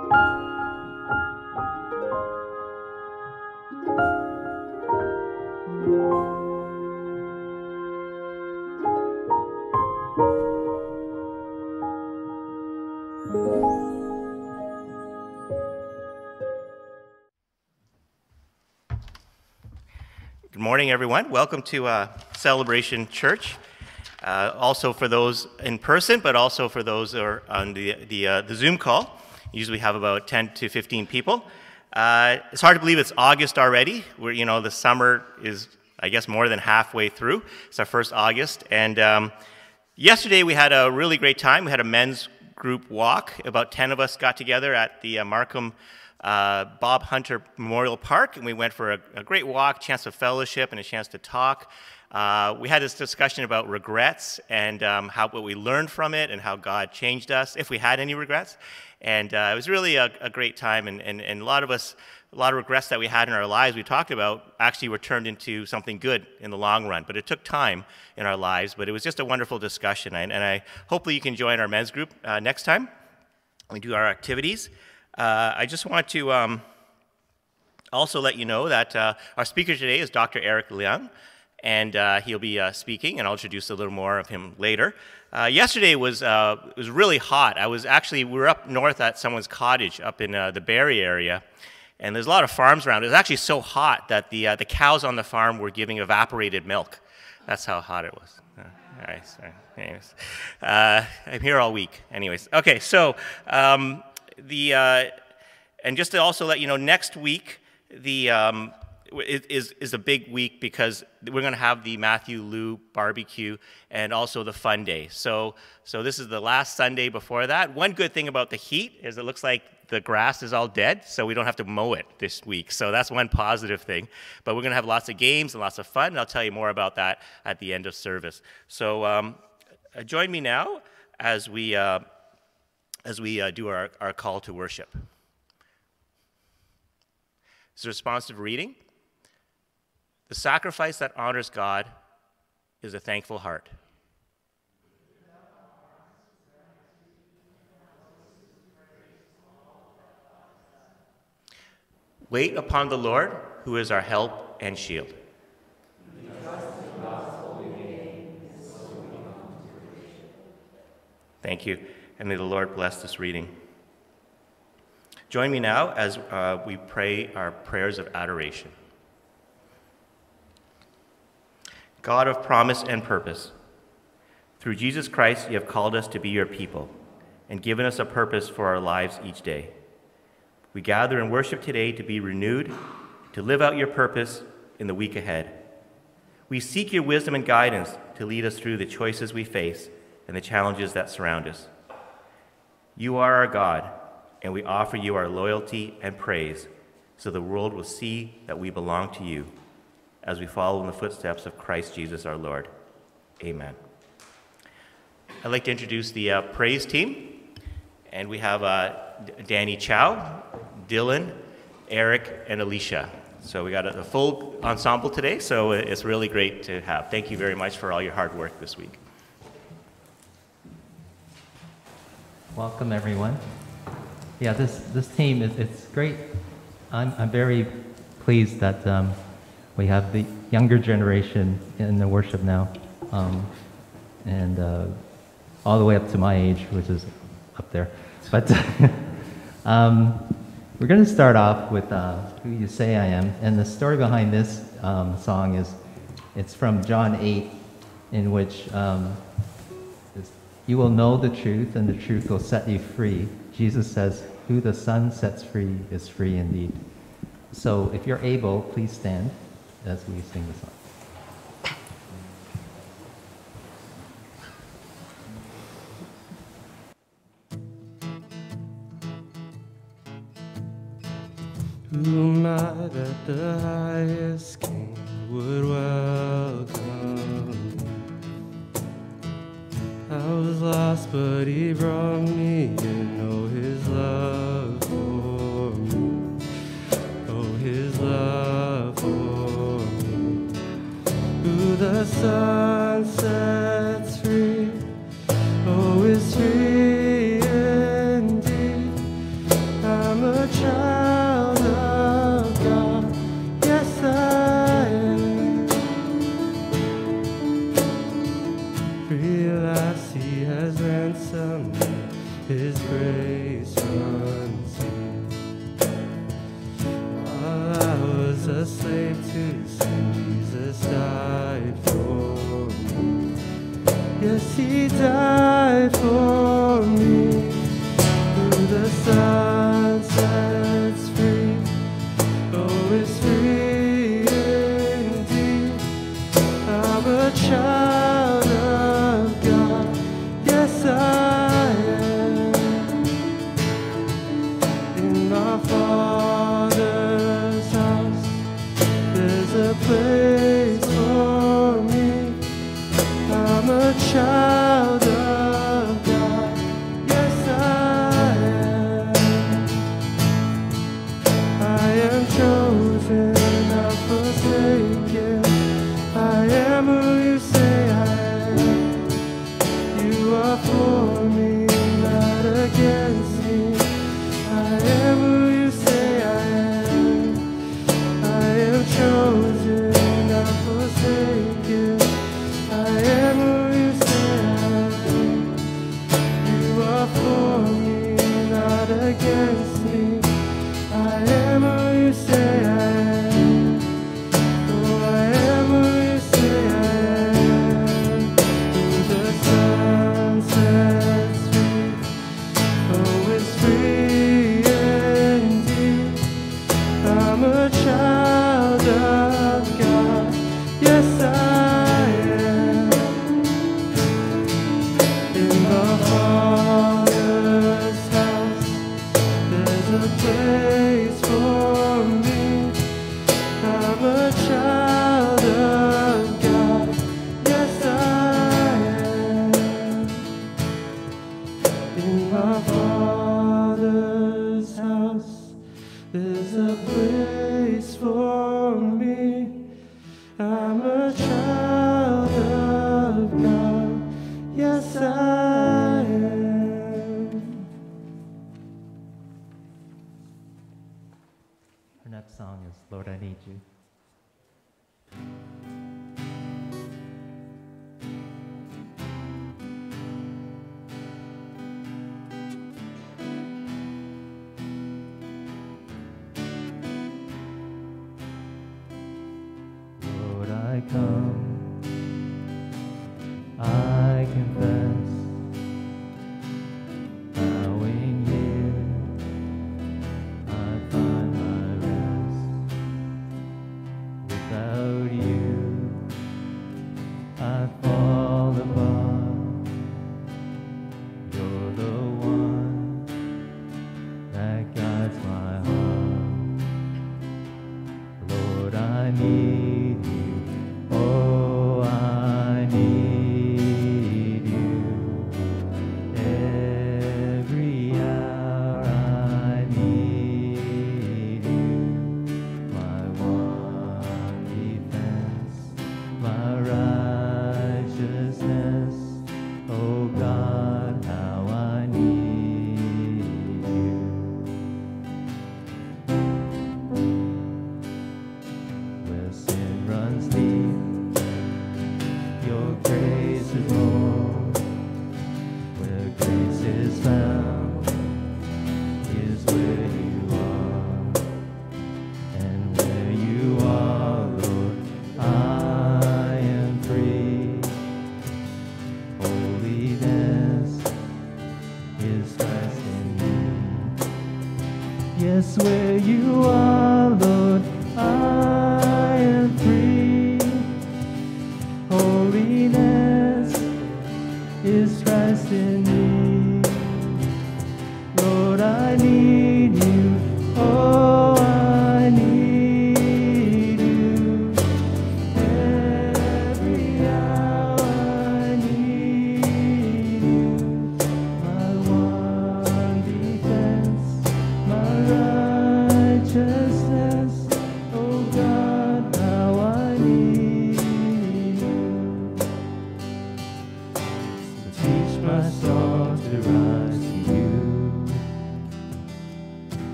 Good morning, everyone. Welcome to uh, Celebration Church. Uh, also for those in person, but also for those who are on the, the, uh, the Zoom call. Usually we have about 10 to 15 people. Uh, it's hard to believe it's August already. We're, you know, the summer is, I guess, more than halfway through. It's our first August. And um, yesterday we had a really great time. We had a men's group walk. About 10 of us got together at the uh, Markham uh, Bob Hunter Memorial Park, and we went for a, a, great walk, chance of fellowship, and a chance to talk. Uh, we had this discussion about regrets and um, how what we learned from it and how God changed us, if we had any regrets. And uh, it was really a, a great time, and, and, and, a lot of us, a lot of regrets that we had in our lives, we talked about, actually were turned into something good in the long run. But it took time in our lives, but it was just a wonderful discussion. And, and I hopefully you can join our men's group uh, next time. We do our activities. Uh, I just want to um, also let you know that uh, our speaker today is Dr. Eric Leung and uh, he'll be uh, speaking, and I'll introduce a little more of him later. Uh, yesterday was uh, was really hot. I was actually we were up north at someone's cottage up in uh, the Barrie area, and there's a lot of farms around. It was actually so hot that the uh, the cows on the farm were giving evaporated milk. That's how hot it was. all right, sorry. Anyways, I'm here all week. Anyways, okay. So um, the and just to also let you know, next week the um, is, is a big week because we're going to have the Matthew Lou barbecue and also the fun day. So, so this is the last Sunday before that. One good thing about the heat is it looks like the grass is all dead, so we don't have to mow it this week. So that's one positive thing. But we're going to have lots of games and lots of fun, and I'll tell you more about that at the end of service. So um, uh, join me now as we, uh, as we uh, do our, our call to worship. It's a responsive reading. The sacrifice that honors God is a thankful heart. Wait upon the Lord, who is our help and shield. Thank you, and may the Lord bless this reading. Join me now as uh, we pray our prayers of adoration. God of promise and purpose, through Jesus Christ, you have called us to be your people and given us a purpose for our lives each day. We gather and worship today to be renewed, to live out your purpose in the week ahead. We seek your wisdom and guidance to lead us through the choices we face and the challenges that surround us. You are our God, and we offer you our loyalty and praise so the world will see that we belong to you as we follow in the footsteps of Christ Jesus our Lord. Amen. I'd like to introduce the uh, praise team. And we have uh, Danny Chow, Dylan, Eric, and Alicia. So we got a, a full ensemble today, so it's really great to have. Thank you very much for all your hard work this week. Welcome, everyone. Yeah, this, this team, is, it's great. I'm, I'm very pleased that um, we have the younger generation in the worship now, um, and uh, all the way up to my age, which is up there. But um, we're going to start off with uh, "Who You Say I Am," and the story behind this um, song is it's from John 8, in which um, you will know the truth, and the truth will set you free. Jesus says, "Who the Son sets free is free indeed." So, if you're able, please stand as we sing the song.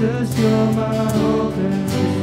Jesus, you're my hope and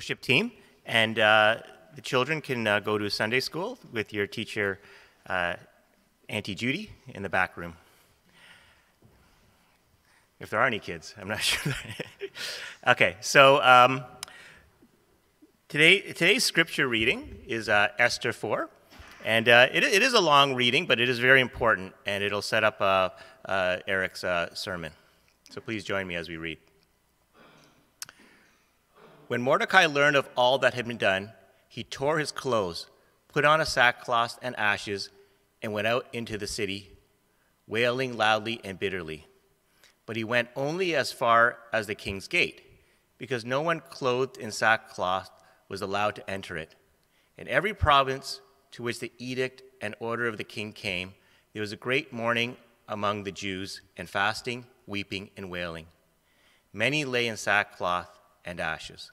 Worship team. And uh, the children can uh, go to Sunday school with your teacher, uh, Auntie Judy, in the back room. If there are any kids, I'm not sure. okay, so um, today, today's scripture reading is uh, Esther 4. And uh, it, it is a long reading, but it is very important, and it'll set up uh, uh, Eric's uh, sermon. So please join me as we read. When Mordecai learned of all that had been done, he tore his clothes, put on a sackcloth and ashes, and went out into the city, wailing loudly and bitterly. But he went only as far as the king's gate, because no one clothed in sackcloth was allowed to enter it. In every province to which the edict and order of the king came, there was a great mourning among the Jews, and fasting, weeping, and wailing. Many lay in sackcloth and ashes.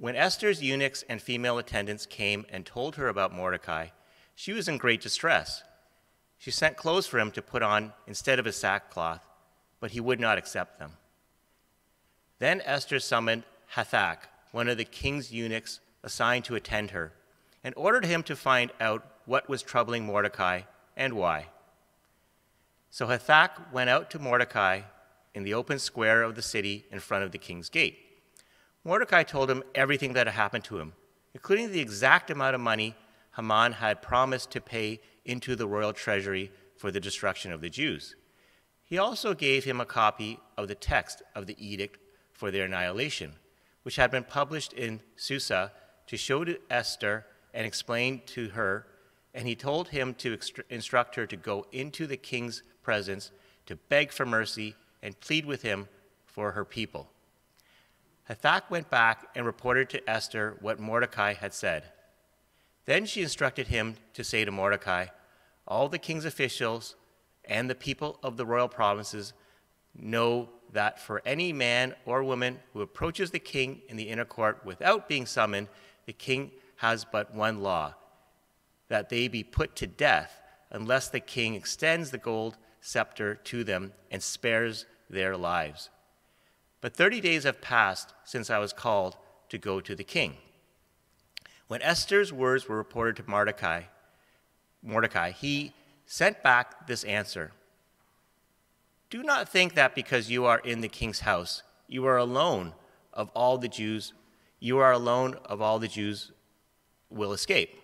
When Esther's eunuchs and female attendants came and told her about Mordecai, she was in great distress. She sent clothes for him to put on instead of his sackcloth, but he would not accept them. Then Esther summoned Hathak, one of the king's eunuchs assigned to attend her, and ordered him to find out what was troubling Mordecai and why. So Hathak went out to Mordecai in the open square of the city in front of the king's gate. Mordecai told him everything that had happened to him, including the exact amount of money Haman had promised to pay into the royal treasury for the destruction of the Jews. He also gave him a copy of the text of the edict for their annihilation, which had been published in Susa to show to Esther and explain to her, and he told him to instruct her to go into the king's presence to beg for mercy and plead with him for her people. Hathak went back and reported to Esther what Mordecai had said. Then she instructed him to say to Mordecai, All the king's officials and the people of the royal provinces know that for any man or woman who approaches the king in the inner court without being summoned, the king has but one law that they be put to death unless the king extends the gold scepter to them and spares their lives. But 30 days have passed since I was called to go to the king. When Esther's words were reported to Mordecai, Mordecai, he sent back this answer. Do not think that because you are in the king's house, you are alone of all the Jews, you are alone of all the Jews will escape.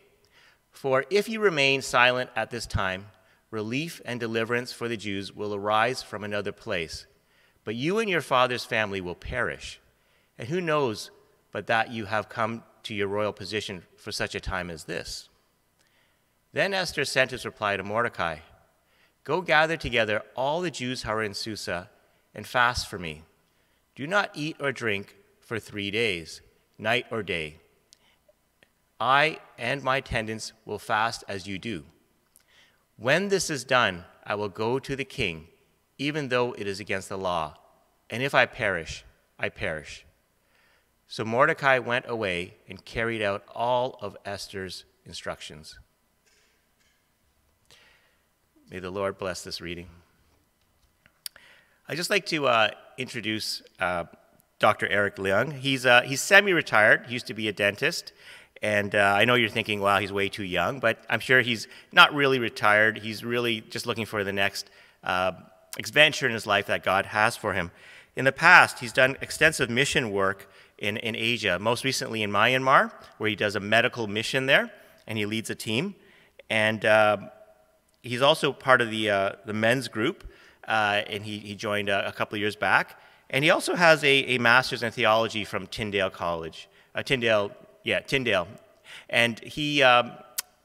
For if you remain silent at this time, relief and deliverance for the Jews will arise from another place but you and your father's family will perish. And who knows but that you have come to your royal position for such a time as this? Then Esther sent his reply to Mordecai Go gather together all the Jews who are in Susa and fast for me. Do not eat or drink for three days, night or day. I and my attendants will fast as you do. When this is done, I will go to the king even though it is against the law. And if I perish, I perish. So Mordecai went away and carried out all of Esther's instructions. May the Lord bless this reading. I'd just like to uh, introduce uh, Dr. Eric Leung. He's, uh, he's semi retired, he used to be a dentist, And uh, I know you're thinking, wow, he's way too young, but I'm sure he's not really retired. He's really just looking for the next uh, adventure in his life that God has for him. In the past, he's done extensive mission work in, in Asia, most recently in Myanmar, where he does a medical mission there, and he leads a team. And uh, he's also part of the, uh, the men's group, uh, and he, he joined a, a couple years back. And he also has a, a master's in theology from Tyndale College, uh, Tyndale, yeah, Tyndale. And he, um,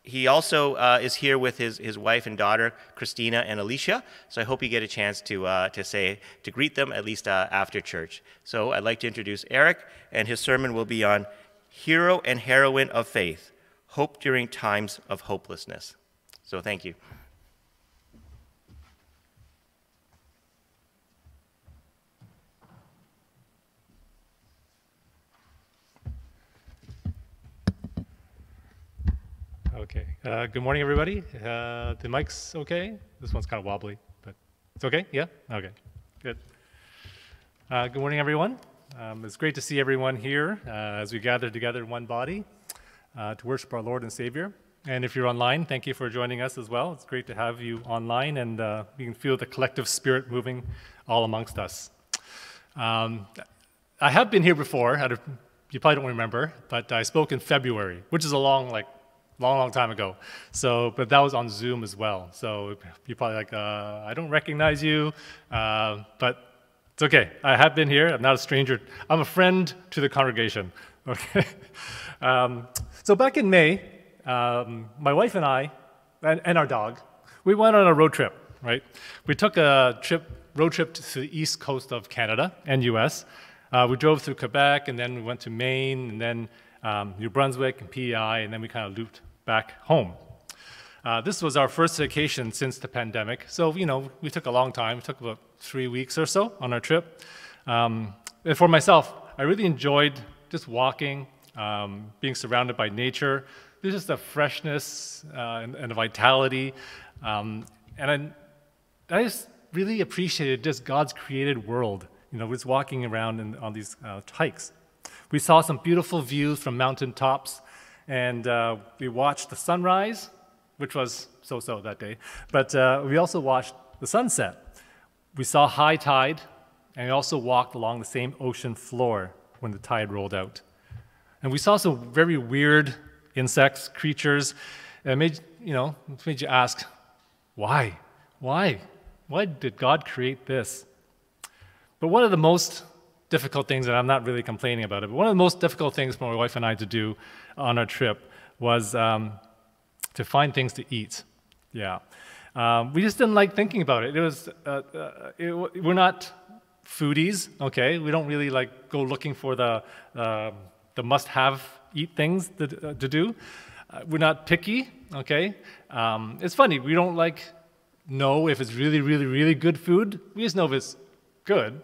he also uh, is here with his, his wife and daughter, Christina and Alicia. So I hope you get a chance to, uh, to say, to greet them at least uh, after church. So I'd like to introduce Eric, and his sermon will be on Hero and Heroine of Faith Hope During Times of Hopelessness. So thank you. Okay. Uh, good morning, everybody. Uh, the mic's okay? This one's kind of wobbly, but it's okay? Yeah? Okay. Good. Uh, good morning, everyone. Um, it's great to see everyone here uh, as we gather together in one body uh, to worship our Lord and Savior. And if you're online, thank you for joining us as well. It's great to have you online, and uh, you can feel the collective spirit moving all amongst us. Um, I have been here before. you probably don't remember, but I spoke in February, which is a long, like, long, long time ago. So, but that was on Zoom as well. So you're probably like, uh, I don't recognize you, uh, but it's okay. I have been here. I'm not a stranger. I'm a friend to the congregation. Okay. um, so back in May, um, my wife and I, and, and our dog, we went on a road trip. Right. We took a trip, road trip to the east coast of Canada and U.S. Uh, we drove through Quebec, and then we went to Maine, and then um, New Brunswick and PEI, and then we kind of looped back home. Uh, this was our first vacation since the pandemic, so you know we took a long time. It took about three weeks or so on our trip. Um, and for myself, I really enjoyed just walking, um, being surrounded by nature. There's just a freshness uh, and, and, a vitality, um, and I, I, just really appreciated just God's created world. You know, just walking around in, on these uh, hikes. We saw some beautiful views from mountain tops and uh, we watched the sunrise, which was so so that day, but uh, we also watched the sunset. We saw high tide, and we also walked along the same ocean floor when the tide rolled out. And we saw some very weird insects, creatures. It made, you know, made you ask, why? Why? Why did God create this? But one of the most difficult things, and I'm not really complaining about it, but one of the most difficult things for my wife and I to do on our trip was um, to find things to eat. Yeah. Um, we just didn't like thinking about it. It was, uh, uh, it, we're not foodies, okay? We don't really like go looking for the, uh, the must-have eat things to, uh, to do. Uh, we're not picky, okay? Um, it's funny, we don't like know if it's really, really, really good food. We just know if it's good,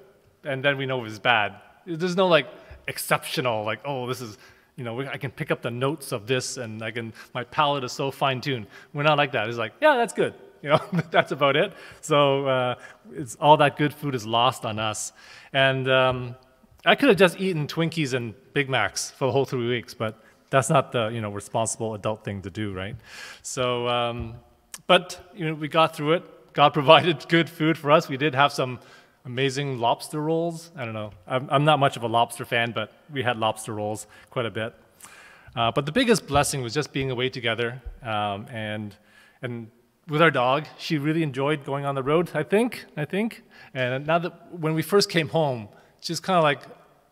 and then we know it's bad. There's no like exceptional, like, oh, this is, you know, I can pick up the notes of this and I can, my palate is so fine tuned. We're not like that. It's like, yeah, that's good. You know, that's about it. So uh, it's, all that good food is lost on us. And um, I could have just eaten Twinkies and Big Macs for the whole three weeks, but that's not the, you know, responsible adult thing to do, right? So, um, but, you know, we got through it. God provided good food for us. We did have some amazing lobster rolls. I don't know. I'm, I'm, not much of a lobster fan, but we had lobster rolls quite a bit. Uh, but the biggest blessing was just being away together. Um, and, and with our dog, she really enjoyed going on the road, I think. I think. And now that when we first came home, she's kind of like,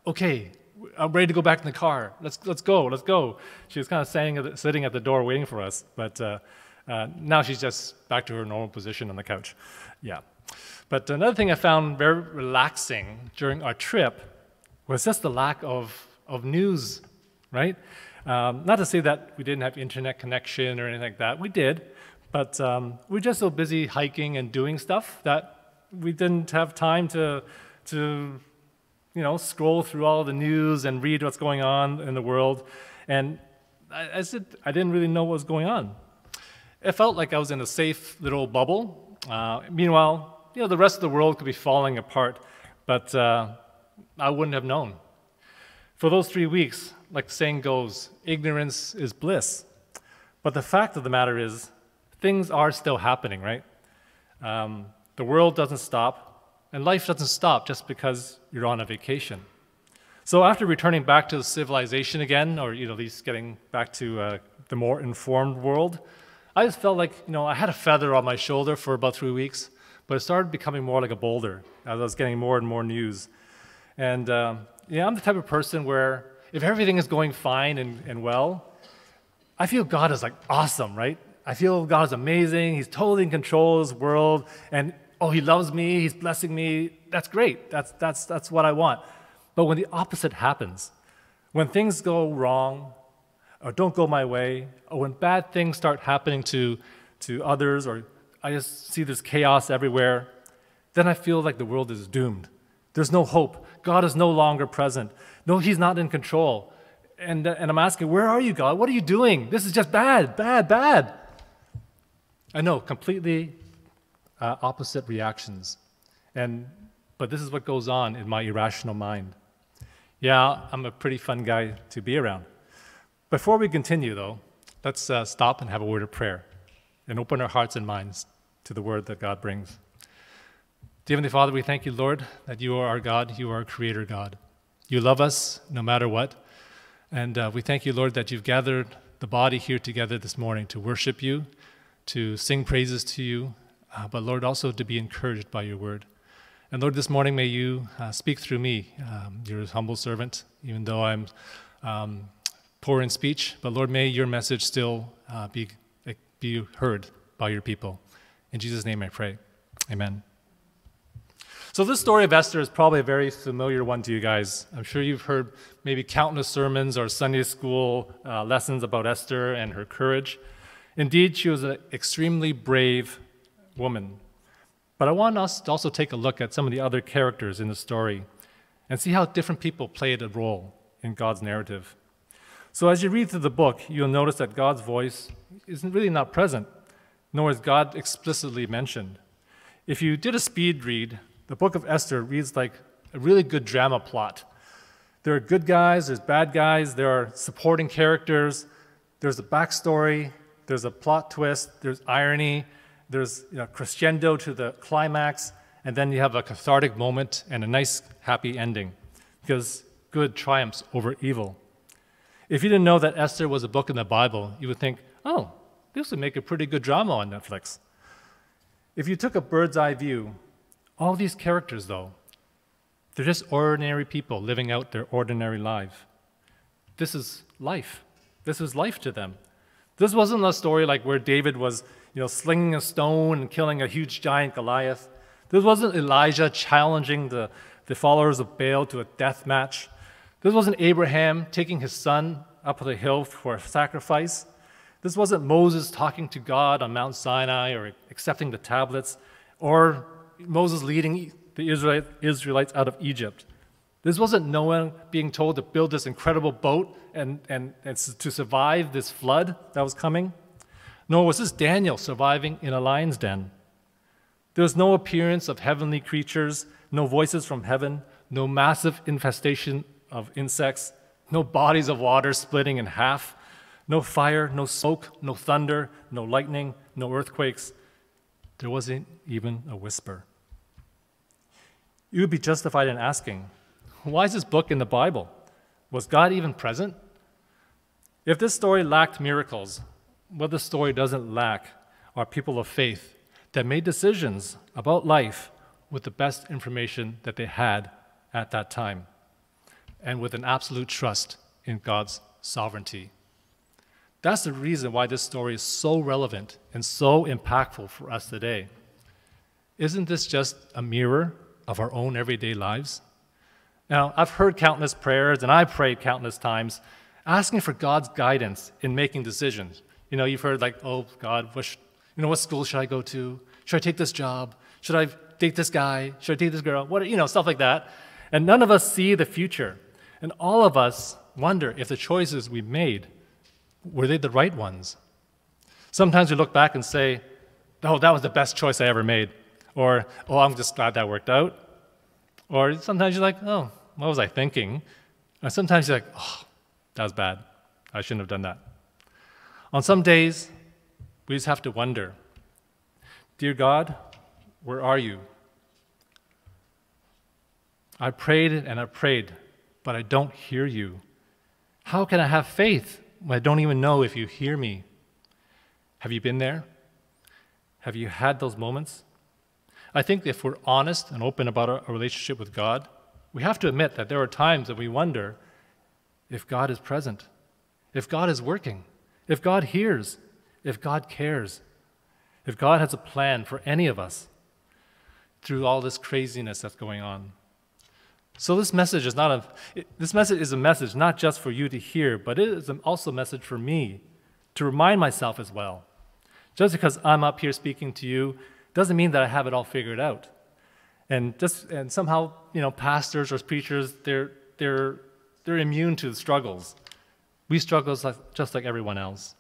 okay, I'm ready to go back in the car. Let's, let's go, let's go. She was kind of sitting at the, sitting at the door waiting for us. But uh, uh, now she's just back to her normal position on the couch. Yeah. But another thing I found very relaxing during our trip was just the lack of, of news, right? Um, not to say that we didn't have internet connection or anything like that. We did, but um, we are just so busy hiking and doing stuff that we didn't have time to, to you know, scroll through all the news and read what's going on in the world. And I, I said I didn't really know what was going on. It felt like I was in a safe little bubble. Uh, meanwhile, you know, the rest of the world could be falling apart, but uh, I wouldn't have known. For those three weeks, like the saying goes, ignorance is bliss. But the fact of the matter is, things are still happening, right? Um, the world doesn't stop, and life doesn't stop just because you're on a vacation. So after returning back to civilization again, or you know, at least getting back to uh, the more informed world, I just felt like you know I had a feather on my shoulder for about three weeks, but it started becoming more like a boulder as I was getting more and more news. And um, yeah, I'm the type of person where if everything is going fine and, and well, I feel God is like awesome, right? I feel God is amazing. He's totally in control of His world, and oh, He loves me. He's blessing me. That's great. That's that's that's what I want. But when the opposite happens, when things go wrong, or don't go my way, or when bad things start happening to to others, or I just see this chaos everywhere, then I feel like the world is doomed. There's no hope. God is no longer present. No, He's not in control. And, and I'm asking, where are you, God? What are you doing? This is just bad, bad, bad. I know, completely uh, opposite reactions. And, but this is what goes on in my irrational mind. Yeah, I'm a pretty fun guy to be around. Before we continue, though, let's uh, stop and have a word of prayer and open our hearts and minds to the word that God brings. Dear Heavenly Father, we thank you, Lord, that you are our God, you are our creator God. You love us no matter what. And uh, we thank you, Lord, that you've gathered the body here together this morning to worship you, to sing praises to you, uh, but Lord, also to be encouraged by your word. And Lord, this morning may you uh, speak through me, um, your humble servant, even though I'm um, poor in speech, but Lord, may your message still uh, be, be heard by your people. In Jesus' name I pray. Amen. So, this story of Esther is probably a very familiar one to you guys. I'm sure you've heard maybe countless sermons or Sunday school uh, lessons about Esther and her courage. Indeed, she was an extremely brave woman. But I want us to also take a look at some of the other characters in the story and see how different people played a role in God's narrative. So, as you read through the book, you'll notice that God's voice isn't really not present, nor is God explicitly mentioned. If you did a speed read, the book of Esther reads like a really good drama plot. There are good guys, there's bad guys, there are supporting characters, there's a backstory, there's a plot twist, there's irony, there's you know, crescendo to the climax, and then you have a cathartic moment and a nice, happy ending because good triumphs over evil. If you didn't know that Esther was a book in the Bible, you would think, oh, this would make a pretty good drama on Netflix. If you took a bird's eye view all these characters, though, they're just ordinary people living out their ordinary life. This is life. This is life to them. This wasn't a story like where David was, you know, slinging a stone and killing a huge giant Goliath. This wasn't Elijah challenging the, the followers of Baal to a death match. This wasn't Abraham taking his son up the hill for a sacrifice. This wasn't Moses talking to God on Mount Sinai or accepting the tablets or Moses leading the Israelites out of Egypt. This wasn't Noah being told to build this incredible boat and, and, and to survive this flood that was coming. Nor was this Daniel surviving in a lion's den. There was no appearance of heavenly creatures, no voices from heaven, no massive infestation of insects, no bodies of water splitting in half, no fire, no smoke, no thunder, no lightning, no earthquakes, there wasn't even a whisper. You would be justified in asking, why is this book in the Bible? Was God even present? If this story lacked miracles, what the story doesn't lack are people of faith that made decisions about life with the best information that they had at that time and with an absolute trust in God's sovereignty. That's the reason why this story is so relevant and so impactful for us today. Isn't this just a mirror of our own everyday lives? Now, I've heard countless prayers and I've prayed countless times asking for God's guidance in making decisions. You know, you've heard like, oh, God, what sh- you know, what school should I go to? Should I take this job? Should I date this guy? Should I date this girl? What, you know, stuff like that. And none of us see the future. And all of us wonder if the choices we made were they the right ones? Sometimes we look back and say, oh, that was the best choice I ever made. Or, oh, I'm just glad that worked out. Or sometimes you're like, oh, what was I thinking? And sometimes you're like, oh, that was bad. I shouldn't have done that. On some days, we just have to wonder Dear God, where are you? I prayed and I prayed, but I don't hear you. How can I have faith I don't even know if you hear me? Have you been there? Have you had those moments? I think if we're honest and open about our relationship with God, we have to admit that there are times that we wonder if God is present, if God is working, if God hears, if God cares, if God has a plan for any of us through all this craziness that's going on. So this message is not a this message is a message not just for you to hear, but it is also a message for me to remind myself as well. Just because I'm up here speaking to you doesn't mean that I have it all figured out. And just and somehow, you know, pastors or preachers, they're they're they're immune to the struggles. We struggle just like everyone else.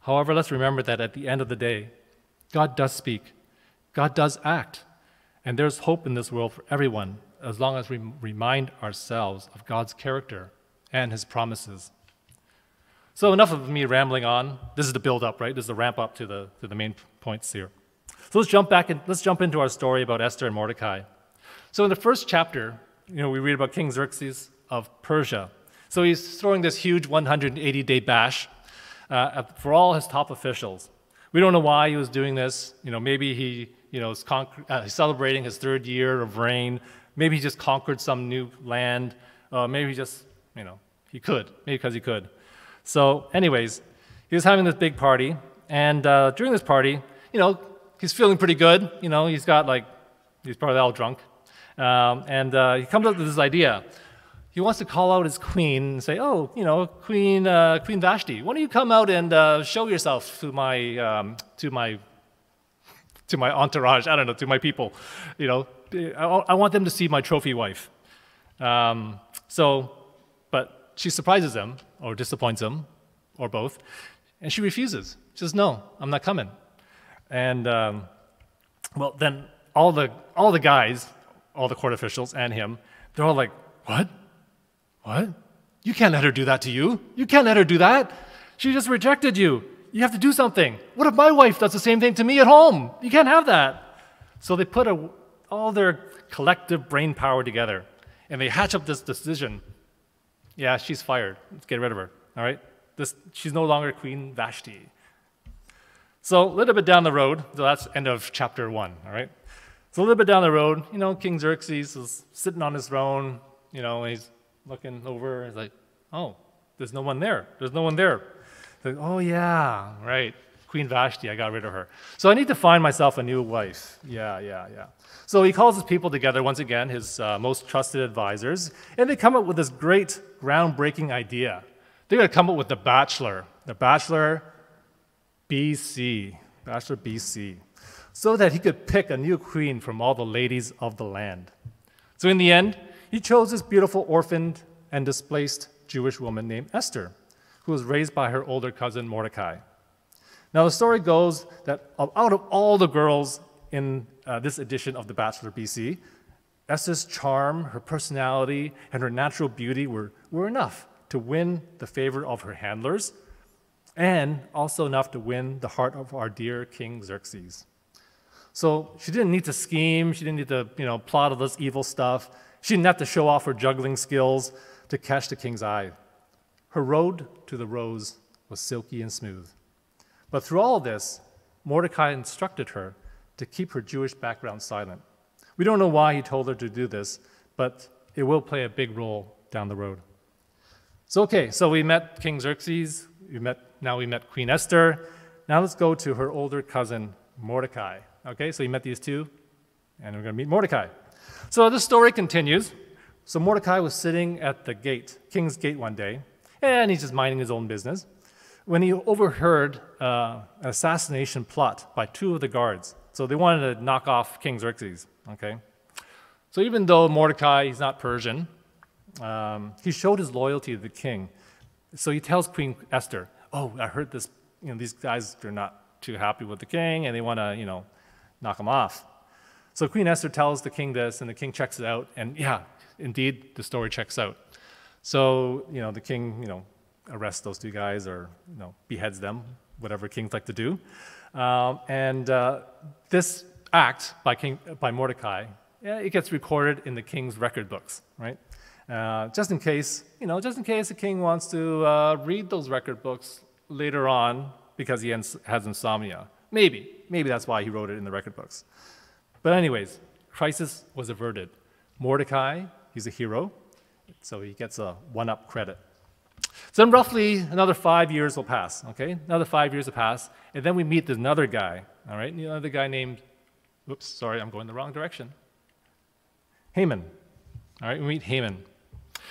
However, let's remember that at the end of the day, God does speak, God does act, and there's hope in this world for everyone as long as we remind ourselves of God's character and his promises. So, enough of me rambling on. This is the build up, right? This is the ramp up to the, to the main points here. So, let's jump back and let's jump into our story about Esther and Mordecai. So, in the first chapter, you know, we read about King Xerxes of Persia. So, he's throwing this huge 180 day bash uh, for all his top officials. We don't know why he was doing this. You know, maybe he, you know, is uh, celebrating his third year of reign. Maybe he just conquered some new land. Uh, maybe he just, you know, he could. Maybe because he could. So, anyways, he was having this big party, and uh, during this party, you know, he's feeling pretty good. You know, he's got like, he's probably all drunk, um, and uh, he comes up with this idea. He wants to call out his queen and say, "Oh, you know, Queen uh, Queen Vashti, why don't you come out and uh, show yourself to my um, to my to my entourage? I don't know, to my people. You know, I, want them to see my trophy wife." Um, so, but she surprises them or disappoints them or both, and she refuses. She says, "No, I'm not coming." And um, well, then all the all the guys, all the court officials, and him, they're all like, "What? What? You can't let her do that to you. You can't let her do that. She just rejected you. You have to do something. What if my wife does the same thing to me at home? You can't have that." So they put a, all their collective brain power together, and they hatch up this decision yeah, she's fired. Let's get rid of her. All right? This, she's no longer Queen Vashti. So a little bit down the road, so that's end of chapter one, all right? So a little bit down the road, you know, King Xerxes is sitting on his throne, you know, he's looking over, he's like, oh, there's no one there. There's no one there. Like, oh yeah, right. Queen Vashti, I got rid of her. So I need to find myself a new wife. Yeah, yeah, yeah. So he calls his people together once again, his uh, most trusted advisors, and they come up with this great, groundbreaking idea. They're going to come up with the Bachelor, the Bachelor BC, Bachelor BC, so that he could pick a new queen from all the ladies of the land. So in the end, he chose this beautiful orphaned and displaced Jewish woman named Esther, who was raised by her older cousin Mordecai. Now, the story goes that out of all the girls in uh, this edition of The Bachelor BC, Esther's charm, her personality, and her natural beauty were, were enough to win the favor of her handlers and also enough to win the heart of our dear King Xerxes. So she didn't need to scheme, she didn't need to you know, plot all this evil stuff, she didn't have to show off her juggling skills to catch the king's eye. Her road to the rose was silky and smooth. But through all this, Mordecai instructed her to keep her Jewish background silent. We don't know why he told her to do this, but it will play a big role down the road. So, okay, so we met King Xerxes, we met, now we met Queen Esther. Now let's go to her older cousin, Mordecai. Okay, so you met these two, and we're going to meet Mordecai. So the story continues. So Mordecai was sitting at the gate, King's gate one day, and he's just minding his own business when he overheard uh, an assassination plot by two of the guards. So they wanted to knock off King Xerxes, okay? So even though Mordecai, he's not Persian, um, he showed his loyalty to the king. So he tells Queen Esther, oh, I heard this, you know, these guys, they're not too happy with the king and they want to, you know, knock him off. So Queen Esther tells the king this and the king checks it out and yeah, indeed, the story checks out. So, you know, the king, you know, arrests those two guys or, you know, beheads them, whatever kings like to do. Um, and uh, this act by, king, by Mordecai, yeah, it gets recorded in the king's record books, right? Uh, just in case, you know, just in case the king wants to uh, read those record books later on because he has insomnia. Maybe, maybe that's why he wrote it in the record books. But anyways, crisis was averted. Mordecai, he's a hero, so he gets a one-up credit. So then roughly another five years will pass, okay? Another five years will pass, and then we meet another guy, all right? Another guy named, oops, sorry, I'm going the wrong direction. Haman, all right? We meet Haman.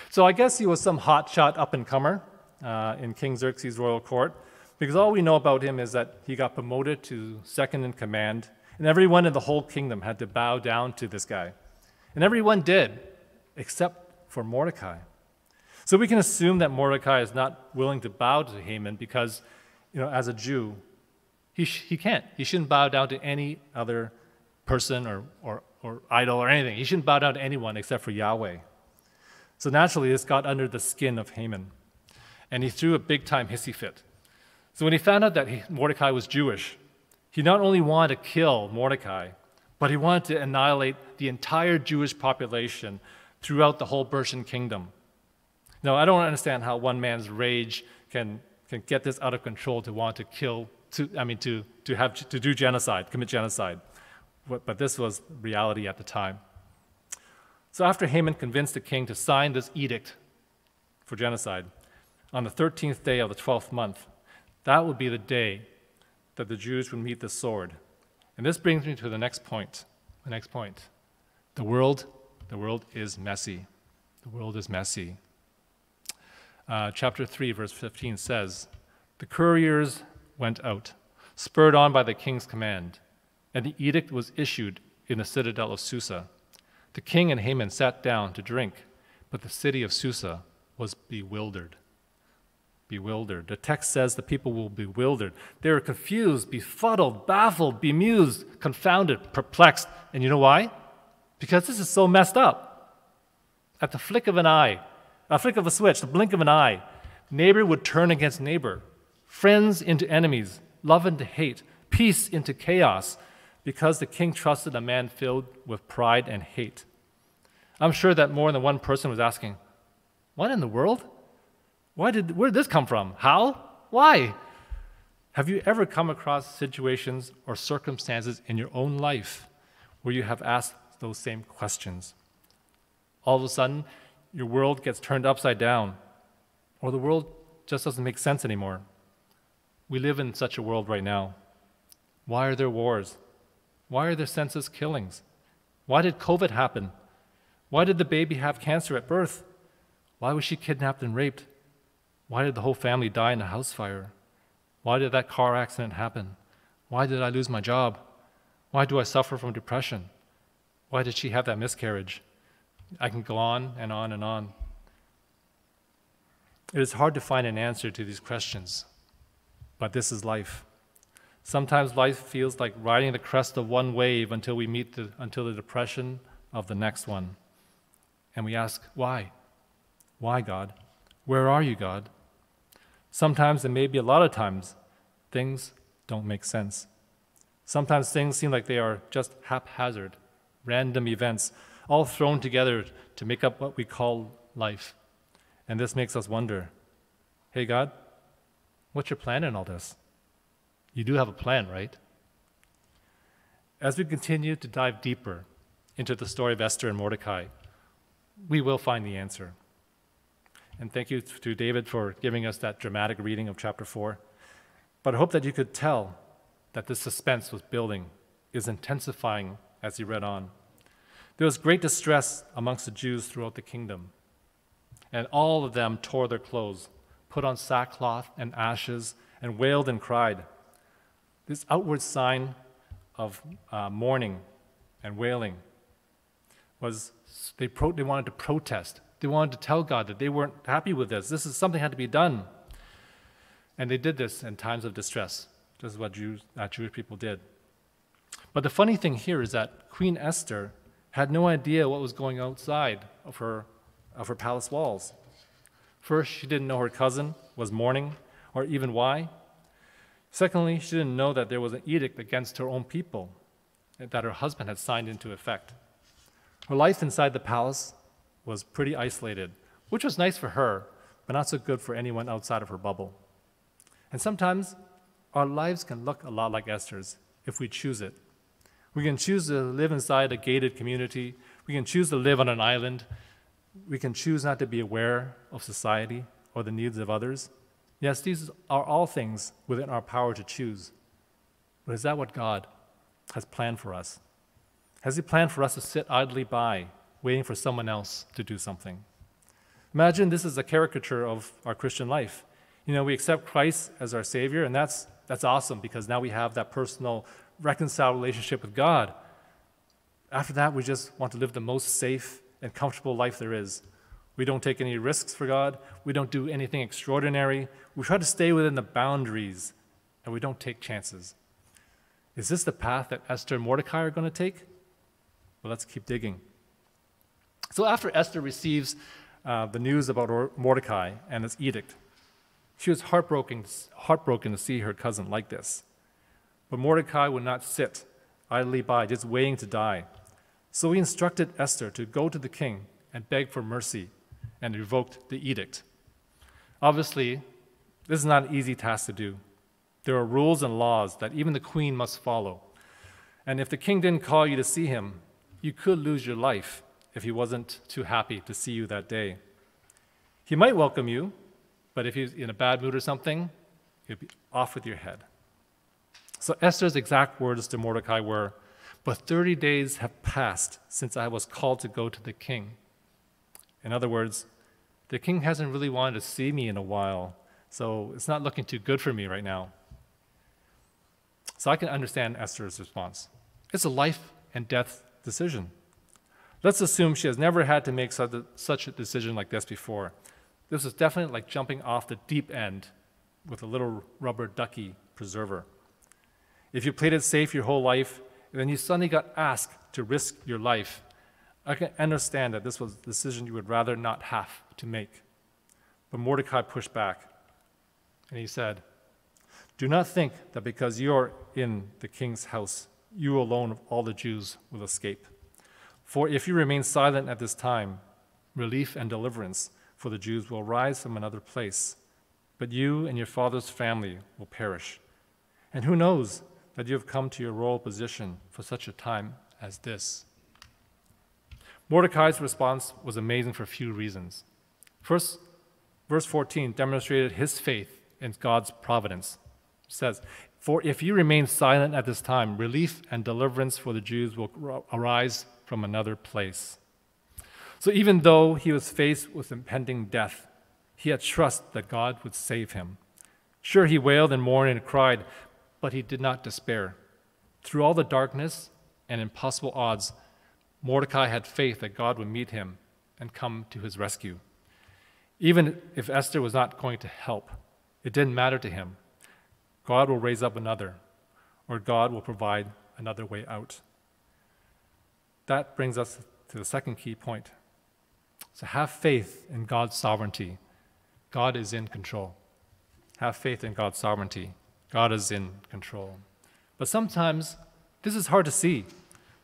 So I guess he was some hotshot up-and-comer uh, in King Xerxes' royal court, because all we know about him is that he got promoted to second in command, and everyone in the whole kingdom had to bow down to this guy. And everyone did, except for Mordecai. So we can assume that Mordecai is not willing to bow to Haman because, you know, as a Jew, he, he can't. He shouldn't bow down to any other person or, or, or idol or anything. He shouldn't bow down to anyone except for Yahweh. So naturally, this got under the skin of Haman. And he threw a big time hissy fit. So when he found out that he, Mordecai was Jewish, he not only wanted to kill Mordecai, but he wanted to annihilate the entire Jewish population throughout the whole Persian kingdom. Now, I don't understand how one man's rage can, can get this out of control to want to kill, to, I mean, to, to, have, to do genocide, commit genocide. But, but this was reality at the time. So after Haman convinced the king to sign this edict for genocide, on the 13th day of the 12th month, that would be the day that the Jews would meet the sword. And this brings me to the next point. The next point. The world, the world is messy. The world is messy. Uh, chapter 3, verse 15 says, The couriers went out, spurred on by the king's command, and the edict was issued in the citadel of Susa. The king and Haman sat down to drink, but the city of Susa was bewildered. Bewildered. The text says the people were bewildered. They were confused, befuddled, baffled, bemused, confounded, perplexed. And you know why? Because this is so messed up. At the flick of an eye, a flick of a switch, the blink of an eye, neighbor would turn against neighbor, friends into enemies, love into hate, peace into chaos, because the king trusted a man filled with pride and hate. I'm sure that more than one person was asking, What in the world? Why did, where did this come from? How? Why? Have you ever come across situations or circumstances in your own life where you have asked those same questions? All of a sudden, your world gets turned upside down, or the world just doesn't make sense anymore. We live in such a world right now. Why are there wars? Why are there senseless killings? Why did COVID happen? Why did the baby have cancer at birth? Why was she kidnapped and raped? Why did the whole family die in a house fire? Why did that car accident happen? Why did I lose my job? Why do I suffer from depression? Why did she have that miscarriage? I can go on and on and on. It is hard to find an answer to these questions, but this is life. Sometimes life feels like riding the crest of one wave until we meet the, until the depression of the next one. And we ask, why? Why, God? Where are you, God? Sometimes, and maybe a lot of times, things don't make sense. Sometimes things seem like they are just haphazard, random events, all thrown together to make up what we call life. And this makes us wonder hey, God, what's your plan in all this? You do have a plan, right? As we continue to dive deeper into the story of Esther and Mordecai, we will find the answer. And thank you to David for giving us that dramatic reading of chapter 4. But I hope that you could tell that the suspense was building, is intensifying as he read on. There was great distress amongst the Jews throughout the kingdom, and all of them tore their clothes, put on sackcloth and ashes, and wailed and cried. This outward sign of uh, mourning and wailing was they, pro- they wanted to protest they wanted to tell God that they weren't happy with this. This is something had to be done. And they did this in times of distress. This is what Jews, uh, Jewish people did. But the funny thing here is that Queen Esther had no idea what was going outside of her, of her palace walls. First, she didn't know her cousin was mourning or even why. Secondly, she didn't know that there was an edict against her own people that her husband had signed into effect. Her life inside the palace was pretty isolated, which was nice for her, but not so good for anyone outside of her bubble. And sometimes our lives can look a lot like Esther's if we choose it. We can choose to live inside a gated community. We can choose to live on an island. We can choose not to be aware of society or the needs of others. Yes, these are all things within our power to choose. But is that what God has planned for us? Has He planned for us to sit idly by, waiting for someone else to do something? Imagine this is a caricature of our Christian life. You know, we accept Christ as our Savior, and that's, that's awesome because now we have that personal, reconciled relationship with God. After that, we just want to live the most safe and comfortable life there is. We don't take any risks for God. We don't do anything extraordinary. We try to stay within the boundaries, and we don't take chances. Is this the path that Esther and Mordecai are going to take? Well, let's keep digging. So, after Esther receives uh, the news about Mordecai and his edict, she was heartbroken, heartbroken to see her cousin like this. But Mordecai would not sit idly by, just waiting to die. So he instructed Esther to go to the king and beg for mercy and revoked the edict. Obviously, this is not an easy task to do. There are rules and laws that even the queen must follow. And if the king didn't call you to see him, you could lose your life if he wasn't too happy to see you that day. He might welcome you, but if he's in a bad mood or something, you'd be off with your head. So Esther's exact words to Mordecai were, But 30 days have passed since I was called to go to the king. In other words, the king hasn't really wanted to see me in a while, so it's not looking too good for me right now. So I can understand Esther's response. It's a life and death decision. Let's assume she has never had to make such a decision like this before. This is definitely like jumping off the deep end with a little rubber ducky preserver. If you played it safe your whole life, and then you suddenly got asked to risk your life, I can understand that this was a decision you would rather not have to make. But Mordecai pushed back, and he said, Do not think that because you are in the king's house, you alone of all the Jews will escape. For if you remain silent at this time, relief and deliverance for the Jews will rise from another place, but you and your father's family will perish. And who knows that you have come to your royal position for such a time as this? Mordecai's response was amazing for a few reasons. First, verse 14 demonstrated his faith in God's providence. It says, For if you remain silent at this time, relief and deliverance for the Jews will arise from another place. So even though he was faced with impending death, he had trust that God would save him. Sure, he wailed and mourned and cried, but he did not despair. Through all the darkness and impossible odds, Mordecai had faith that God would meet him and come to his rescue. Even if Esther was not going to help, it didn't matter to him. God will raise up another, or God will provide another way out. That brings us to the second key point so have faith in God's sovereignty. God is in control. Have faith in God's sovereignty. God is in control. But sometimes this is hard to see.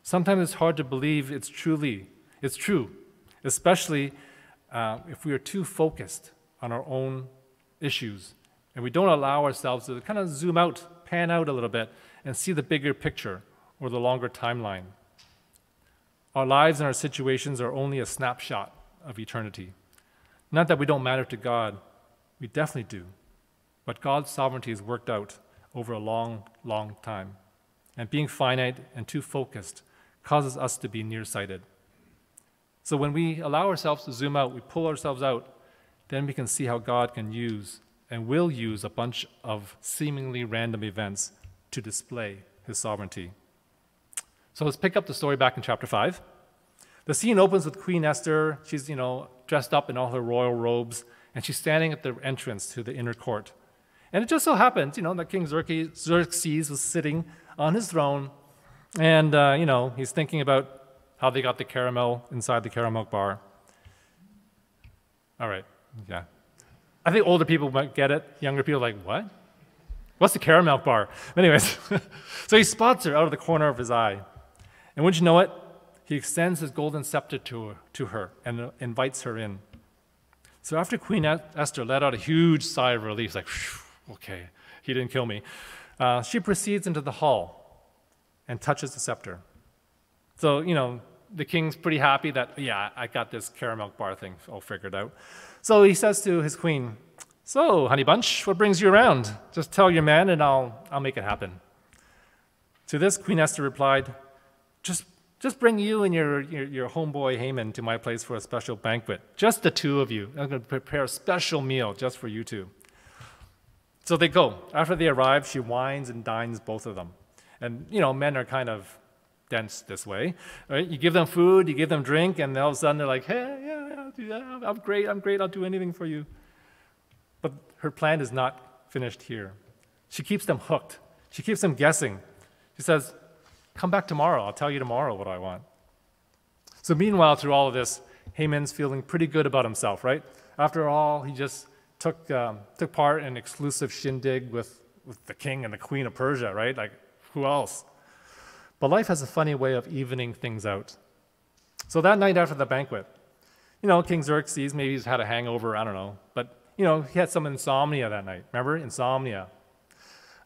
Sometimes it's hard to believe it's truly, it's true, especially uh, if we are too focused on our own issues and we don't allow ourselves to kind of zoom out, pan out a little bit, and see the bigger picture or the longer timeline. Our lives and our situations are only a snapshot of eternity. Not that we don't matter to God, we definitely do. But God's sovereignty is worked out over a long, long time. And being finite and too focused causes us to be nearsighted. So when we allow ourselves to zoom out, we pull ourselves out, then we can see how God can use and will use a bunch of seemingly random events to display his sovereignty. So let's pick up the story back in chapter 5. The scene opens with Queen Esther. She's, you know, dressed up in all her royal robes, and she's standing at the entrance to the inner court. And it just so happens, you know, that King Xerxes was sitting on his throne, and, uh, you know, he's thinking about how they got the caramel inside the caramel bar. All right, yeah, I think older people might get it. Younger people are like, what? What's the caramel bar? Anyways, so he spots her out of the corner of his eye. And wouldn't you know it? He extends his golden scepter to her, to her and invites her in. So after Queen Esther let out a huge sigh of relief, like, okay, he didn't kill me, uh, she proceeds into the hall and touches the scepter. So, you know, the king's pretty happy that, yeah, I got this caramel bar thing all figured out. So he says to his queen, So, honey bunch, what brings you around? Just tell your man and I'll, I'll make it happen. To this, Queen Esther replied, Just, just bring you and your, your, your homeboy Haman to my place for a special banquet. Just the two of you. I'm going to prepare a special meal just for you two. So they go. After they arrive, she wines and dines both of them. And, you know, men are kind of dense this way. Right? You give them food, you give them drink, and all of a sudden they're like, hey, yeah, yeah, I'm great, I'm great, I'll do anything for you. But her plan is not finished here. She keeps them hooked. She keeps them guessing. She says, Come back tomorrow. I'll tell you tomorrow what I want. So, meanwhile, through all of this, Haman's feeling pretty good about himself, right? After all, he just took, um, took part in exclusive shindig with, with the king and the queen of Persia, right? Like, who else? But life has a funny way of evening things out. So that night after the banquet, you know, King Xerxes, maybe he's had a hangover, I don't know. But, you know, he had some insomnia that night. Remember? Insomnia.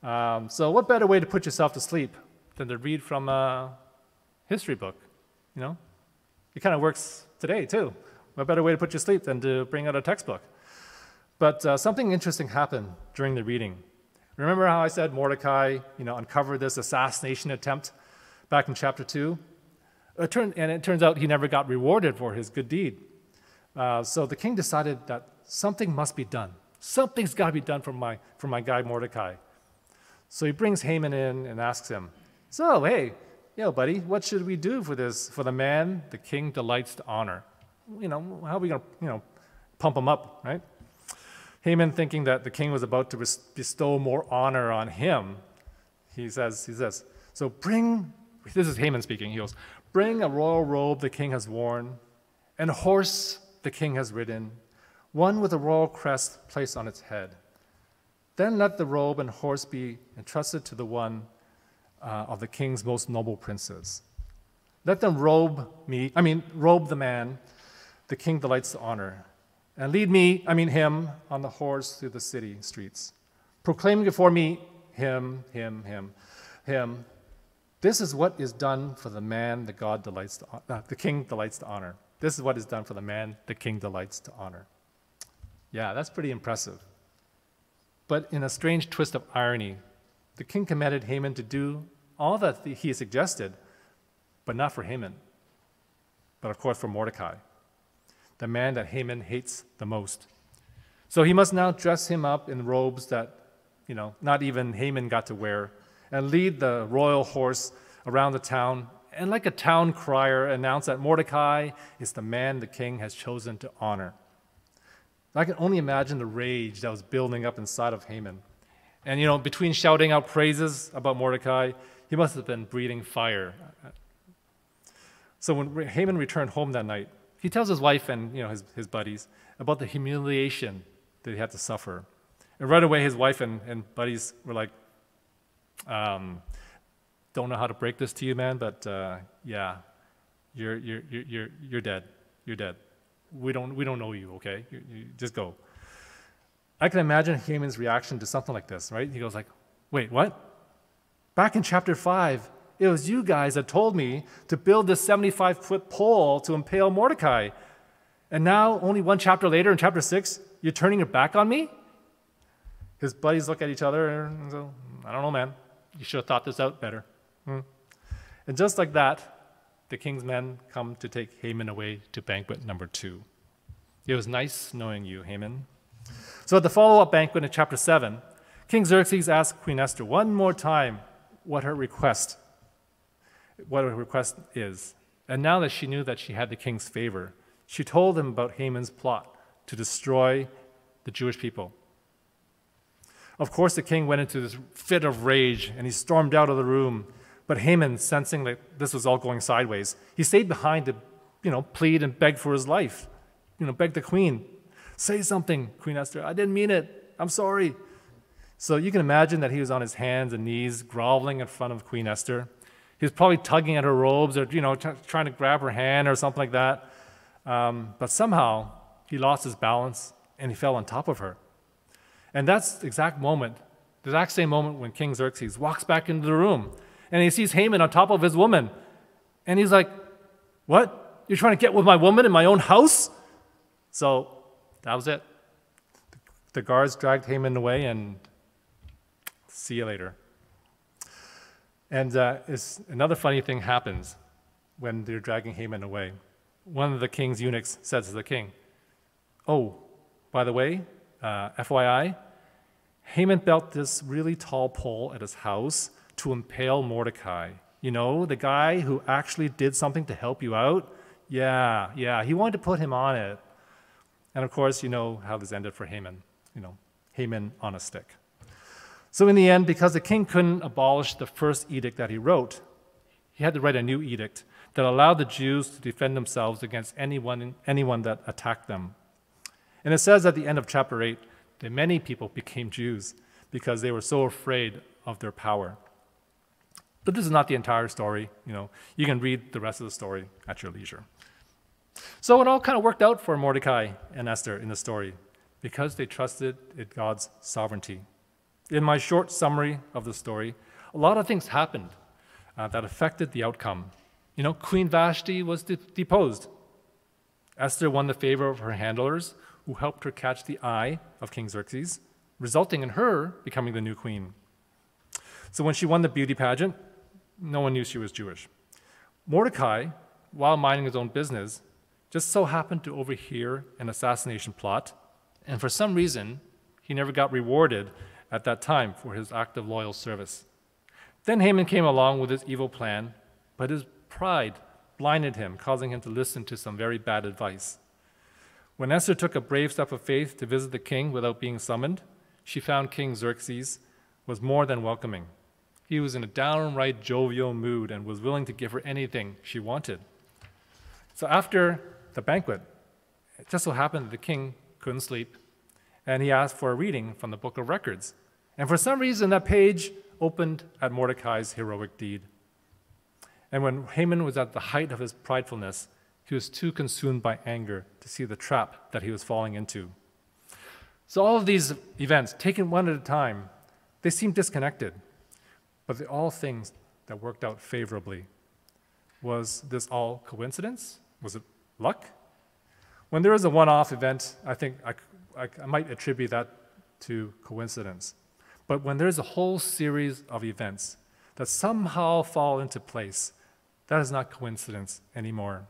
Um, so, what better way to put yourself to sleep than to read from a history book? You know? It kind of works today, too. What better way to put you to sleep than to bring out a textbook? But uh, something interesting happened during the reading. Remember how I said Mordecai, you know, uncovered this assassination attempt back in chapter 2. It turned, and it turns out he never got rewarded for his good deed. Uh, so the king decided that something must be done. Something's got to be done for my, for my guy Mordecai. So he brings Haman in and asks him, So, hey, yo, buddy, what should we do for this, for the man the king delights to honor? You know, how are we going to, you know, pump him up, right? Haman, thinking that the king was about to bestow more honor on him, he says, he says, So bring this is Haman speaking. He goes, Bring a royal robe the king has worn, and a horse the king has ridden, one with a royal crest placed on its head. Then let the robe and horse be entrusted to the one uh, of the king's most noble princes. Let them robe me, I mean, robe the man the king delights to honor, and lead me, I mean him, on the horse through the city streets, proclaiming before me him, him, him, him, this is what is done for the man the God delights to, uh, the king delights to honor. This is what is done for the man the king delights to honor. Yeah, that's pretty impressive. But in a strange twist of irony, the king commanded Haman to do all that he suggested, but not for Haman, but of course for Mordecai, the man that Haman hates the most. So he must now dress him up in robes that, you know, not even Haman got to wear and lead the royal horse around the town, and like a town crier, announce that Mordecai is the man the king has chosen to honor. I can only imagine the rage that was building up inside of Haman. And you know, between shouting out praises about Mordecai, he must have been breathing fire. So when Haman returned home that night, he tells his wife and you know, his, his buddies about the humiliation that he had to suffer. And right away, his wife and, and buddies were like, um, don't know how to break this to you, man, but uh, yeah, you're, you're, you're, you're dead. You're dead. We don't, we don't know you, okay? You, you just go. I can imagine Haman's reaction to something like this, right? He goes like, wait, what? Back in chapter 5, it was you guys that told me to build this 75-foot pole to impale Mordecai. And now, only one chapter later, in chapter 6, you're turning your back on me? His buddies look at each other and go, I don't know, man. You should have thought this out better. Hmm. And just like that, the king's men come to take Haman away to banquet number two. It was nice knowing you, Haman. So at the follow up banquet in chapter 7, King Xerxes asked Queen Esther one more time what her request what her request is. And now that she knew that she had the king's favor, she told him about Haman's plot to destroy the Jewish people. Of course, the king went into this fit of rage and he stormed out of the room. But Haman, sensing that this was all going sideways, he stayed behind to, you know, plead and beg for his life, you know, beg the queen. Say something, Queen Esther. I didn't mean it. I'm sorry. So you can imagine that he was on his hands and knees, groveling in front of Queen Esther. He was probably tugging at her robes or, you know, t- trying to grab her hand or something like that. Um, but somehow he lost his balance and he fell on top of her. And that's the exact moment, the exact same moment when King Xerxes walks back into the room and he sees Haman on top of his woman. And he's like, What? You're trying to get with my woman in my own house? So that was it. The guards dragged Haman away and see you later. And uh, another funny thing happens when they're dragging Haman away. One of the king's eunuchs says to the king, Oh, by the way, uh, FYI, Haman built this really tall pole at his house to impale Mordecai. You know, the guy who actually did something to help you out? Yeah, yeah, he wanted to put him on it. And of course, you know how this ended for Haman. You know, Haman on a stick. So, in the end, because the king couldn't abolish the first edict that he wrote, he had to write a new edict that allowed the Jews to defend themselves against anyone, anyone that attacked them. And it says at the end of chapter 8 that many people became Jews because they were so afraid of their power. But this is not the entire story. You know, you can read the rest of the story at your leisure. So it all kind of worked out for Mordecai and Esther in the story because they trusted in God's sovereignty. In my short summary of the story, a lot of things happened uh, that affected the outcome. You know, Queen Vashti was de- deposed. Esther won the favor of her handlers, who helped her catch the eye of King Xerxes, resulting in her becoming the new queen. So when she won the beauty pageant, no one knew she was Jewish. Mordecai, while minding his own business, just so happened to overhear an assassination plot, and for some reason, he never got rewarded at that time for his act of loyal service. Then Haman came along with his evil plan, but his pride blinded him, causing him to listen to some very bad advice. When Esther took a brave step of faith to visit the king without being summoned, she found King Xerxes was more than welcoming. He was in a downright jovial mood and was willing to give her anything she wanted. So after the banquet, it just so happened that the king couldn't sleep, and he asked for a reading from the book of records. And for some reason, that page opened at Mordecai's heroic deed. And when Haman was at the height of his pridefulness, he was too consumed by anger to see the trap that he was falling into. So, all of these events, taken one at a time, they seem disconnected, but they're all things that worked out favorably. Was this all coincidence? Was it luck? When there is a one off event, I think I, I, I might attribute that to coincidence. But when there's a whole series of events that somehow fall into place, that is not coincidence anymore.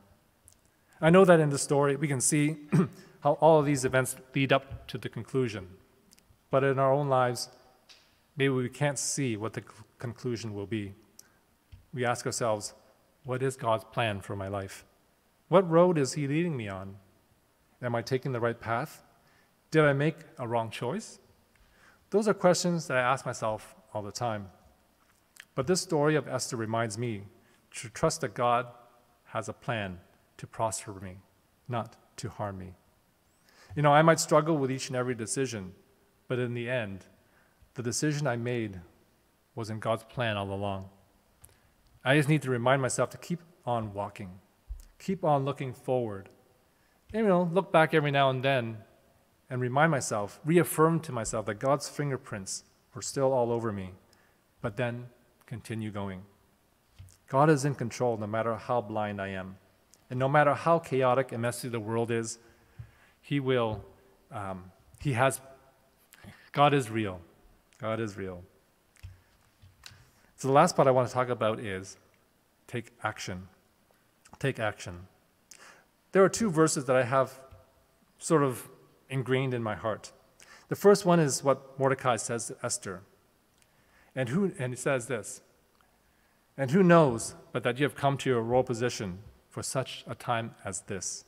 I know that in the story we can see how all of these events lead up to the conclusion. But in our own lives, maybe we can't see what the conclusion will be. We ask ourselves, what is God's plan for my life? What road is He leading me on? Am I taking the right path? Did I make a wrong choice? Those are questions that I ask myself all the time. But this story of Esther reminds me to trust that God has a plan to prosper me, not to harm me. You know, I might struggle with each and every decision, but in the end, the decision I made was in God's plan all along. I just need to remind myself to keep on walking, keep on looking forward. And, you know, look back every now and then and remind myself, reaffirm to myself that God's fingerprints were still all over me, but then continue going. God is in control no matter how blind I am. And no matter how chaotic and messy the world is, He will, um, He has, God is real. God is real. So the last part I want to talk about is take action. Take action. There are two verses that I have sort of ingrained in my heart. The first one is what Mordecai says to Esther. And, who, and he says this And who knows but that you have come to your royal position for such a time as this?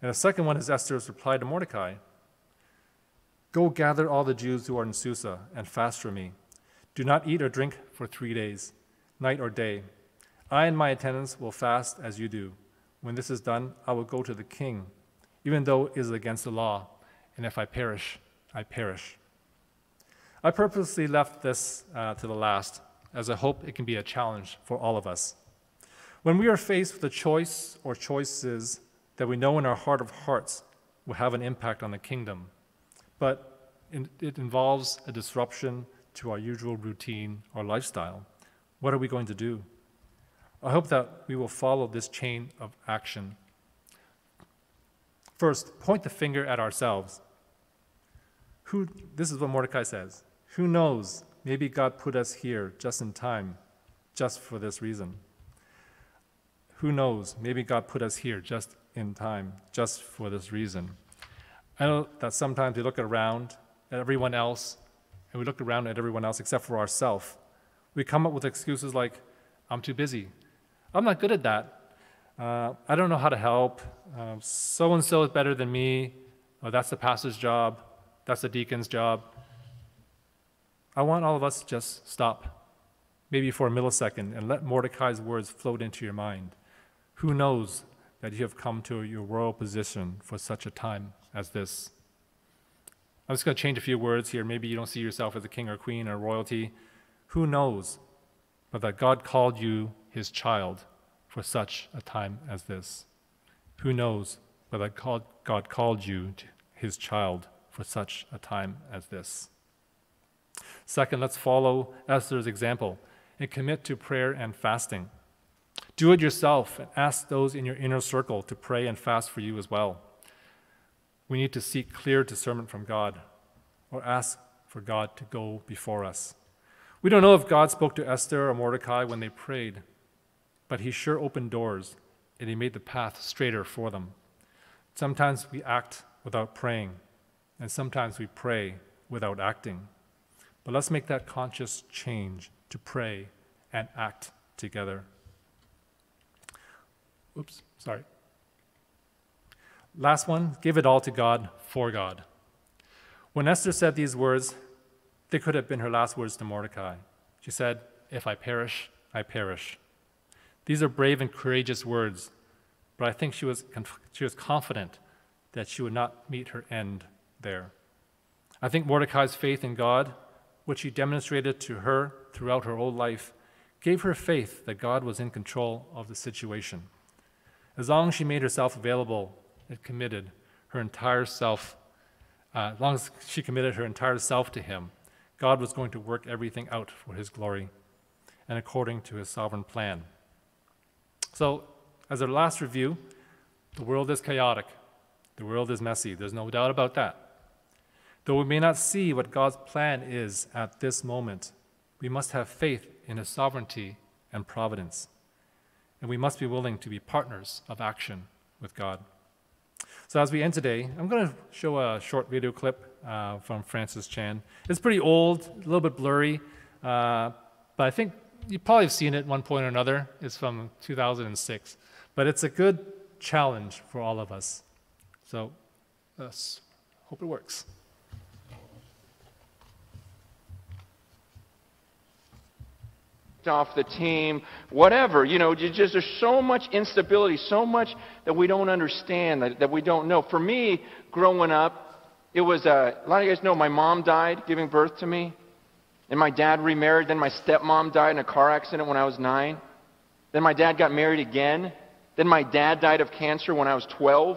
And the second one is Esther's reply to Mordecai Go gather all the Jews who are in Susa and fast for me. Do not eat or drink for three days, night or day. I and my attendants will fast as you do. When this is done, I will go to the king even though it is against the law, and if I perish, I perish. I purposely left this uh, to the last, as I hope it can be a challenge for all of us. When we are faced with a choice or choices that we know in our heart of hearts will have an impact on the kingdom, but it involves a disruption to our usual routine or lifestyle, what are we going to do? I hope that we will follow this chain of action. First, point the finger at ourselves. Who, this is what Mordecai says Who knows? Maybe God put us here just in time, just for this reason. Who knows? Maybe God put us here just in time, just for this reason. I know that sometimes we look around at everyone else, and we look around at everyone else except for ourselves. We come up with excuses like, I'm too busy. I'm not good at that. Uh, I don't know how to help. So and so is better than me. Oh, that's the pastor's job. That's the deacon's job. I want all of us to just stop, maybe for a millisecond, and let Mordecai's words float into your mind. Who knows that you have come to your royal position for such a time as this? I'm just going to change a few words here. Maybe you don't see yourself as a king or queen or royalty. Who knows? But that God called you his child for such a time as this. Who knows? That God called you his child for such a time as this. Second, let's follow Esther's example and commit to prayer and fasting. Do it yourself and ask those in your inner circle to pray and fast for you as well. We need to seek clear discernment from God or ask for God to go before us. We don't know if God spoke to Esther or Mordecai when they prayed, but he sure opened doors and he made the path straighter for them. Sometimes we act without praying, and sometimes we pray without acting. But let's make that conscious change to pray and act together. Oops, sorry. Last one give it all to God for God. When Esther said these words, they could have been her last words to Mordecai. She said, If I perish, I perish. These are brave and courageous words, but I think she was, she was confident that she would not meet her end there. I think Mordecai's faith in God, which he demonstrated to her throughout her whole life, gave her faith that God was in control of the situation. As long as she made herself available and committed her entire self, uh, as long as she committed her entire self to Him, God was going to work everything out for His glory and according to His sovereign plan. So, as our last review, the world is chaotic. The world is messy. There's no doubt about that. Though we may not see what God's plan is at this moment, we must have faith in His sovereignty and providence and we must be willing to be partners of action with God. So, as we end today, I'm going to show a short video clip uh, from Francis Chan. It's pretty old, a little bit blurry, uh, but I think you probably have seen it at one point or another. It's from 2006, but it's a good challenge for all of us. So, let's hope it works. off the team, whatever. You know, just there's so much instability, so much that we don't understand, that, that we don't know. For me, growing up, it was uh, a lot of you guys know my mom died giving birth to me, and my dad remarried. Then my stepmom died in a car accident when I was nine. Then my dad got married again. Then my dad died of cancer when I was 12.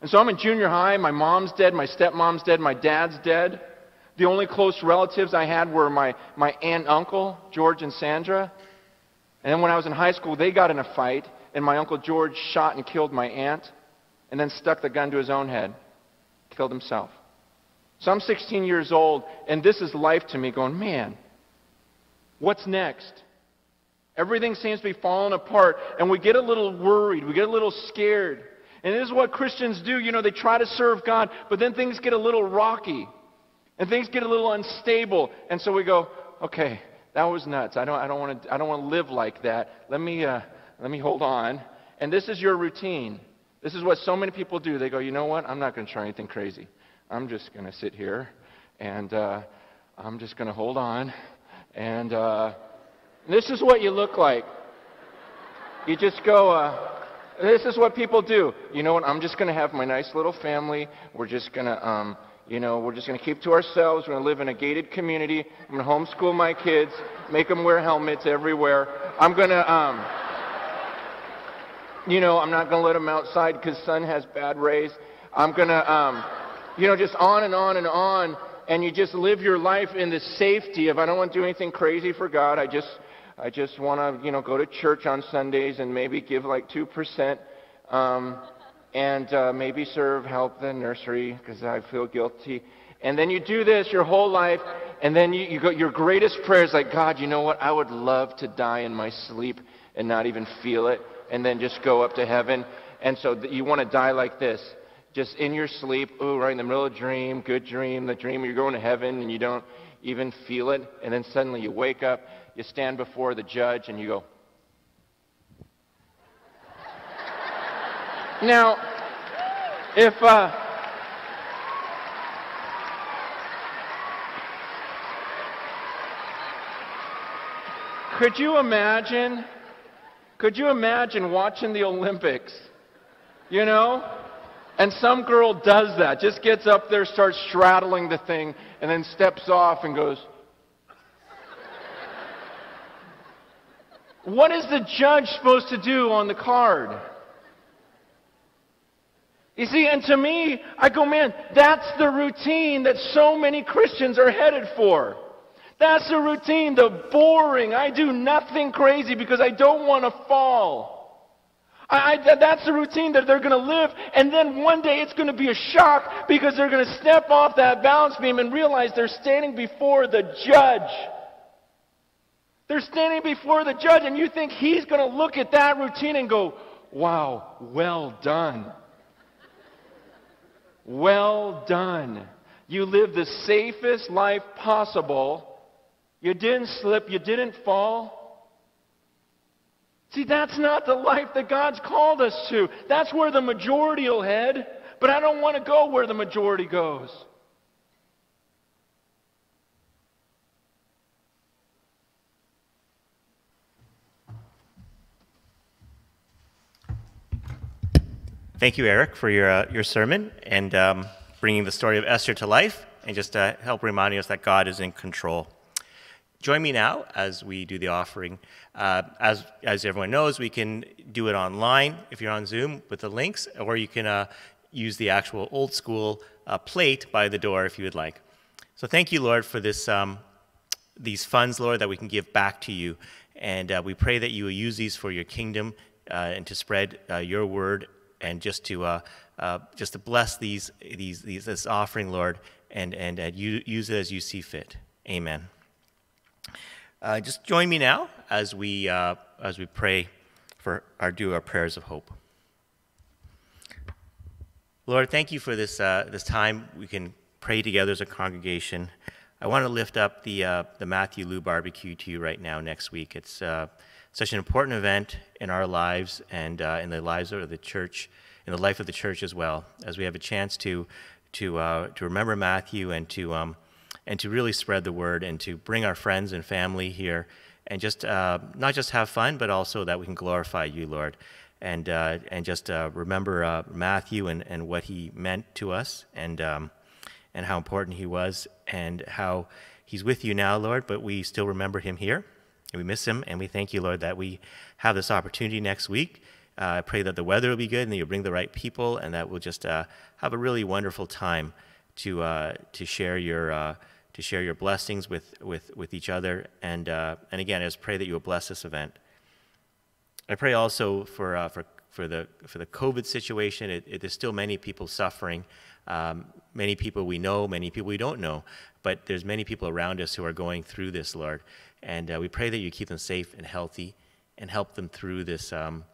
And so I'm in junior high. My mom's dead. My stepmom's dead. My dad's dead. The only close relatives I had were my, my aunt and uncle, George and Sandra. And then when I was in high school, they got in a fight, and my uncle George shot and killed my aunt, and then stuck the gun to his own head, killed himself. So I'm 16 years old, and this is life to me, going, man, what's next? Everything seems to be falling apart, and we get a little worried, we get a little scared. And this is what Christians do. You know, they try to serve God, but then things get a little rocky. And things get a little unstable. And so we go, okay, that was nuts. I don't, I don't want to, I don't want to live like that. Let me, uh, let me hold on. And this is your routine. This is what so many people do. They go, you know what? I'm not going to try anything crazy. I'm just going to sit here and uh, I'm just going to hold on. And uh, this is what you look like. You just go, uh, This is what people do. You know what? I'm just going to have my nice little family. We're just going to, um, you know, we're just going to keep to ourselves. We're going to live in a gated community. I'm going to homeschool my kids, make them wear helmets everywhere. I'm going to, um, you know, I'm not going to let them outside because sun has bad rays. I'm going to, um, you know, just on and on and on. And you just live your life in the safety of, I don't want to do anything crazy for God. I just, I just want to, you know, go to church on Sundays and maybe give like 2%. Um, and uh, maybe serve, help the nursery because I feel guilty. And then you do this your whole life, and then you, you go, your greatest prayer is like, God, you know what? I would love to die in my sleep and not even feel it, and then just go up to heaven. And so th- you want to die like this, just in your sleep, ooh, right in the middle of a dream, good dream, the dream you're going to heaven, and you don't even feel it. And then suddenly you wake up, you stand before the judge, and you go, Now, if uh, could you imagine? Could you imagine watching the Olympics? You know? And some girl does that, just gets up there, starts straddling the thing, and then steps off and goes, What is the judge supposed to do on the card? You see, and to me, I go, man, that's the routine that so many Christians are headed for. That's the routine, the boring, I do nothing crazy because I don't want to fall. I, I, that's the routine that they're going to live, and then one day it's going to be a shock because they're going to step off that balance beam and realize they're standing before the judge. They're standing before the judge, and you think he's going to look at that routine and go, wow, well done. Well done. You lived the safest life possible. You didn't slip, you didn't fall. See, that's not the life that God's called us to. That's where the majority will head, but I don't want to go where the majority goes. Thank you, Eric, for your, uh, your sermon and um, bringing the story of Esther to life and just uh, help reminding us that God is in control. Join me now as we do the offering. Uh, as, as everyone knows, we can do it online if you're on Zoom with the links, or you can uh, use the actual old school uh, plate by the door if you would like. So thank you, Lord, for this, um, these funds, Lord, that we can give back to you. And uh, we pray that you will use these for your kingdom uh, and to spread uh, your word and just to just to bless these these these this offering, Lord, and and use it as you see fit. Amen. Uh, just join me now as we uh, as we pray for our do our prayers of hope. Lord, thank you for this uh, this time we can pray together as a congregation. I want to lift up the the Matthew Lou barbecue to you right now next week. It's such an important event in our lives and uh, in the lives of the church, in the life of the church as well, as we have a chance to to uh, to remember Matthew and to um, and to really spread the word and to bring our friends and family here and just uh, not just have fun, but also that we can glorify you, Lord, and uh, and just uh, remember uh, Matthew and, and what he meant to us and um, and how important he was and how he's with you now, Lord, but we still remember him here and we miss him, and we thank you, Lord, that we have this opportunity next week. Uh, I pray that the weather will be good and that you'll bring the right people, and that we'll just uh, have a really wonderful time to to share your to share your blessings with with with each other. And uh, and again, I just pray that you will bless this event. I pray also for uh, for for the for the COVID situation. It, it, there's still many people suffering. Um, many people we know, many people we don't know, but there's many people around us who are going through this, Lord. And uh, we pray that you keep them safe and healthy and help them through this, um,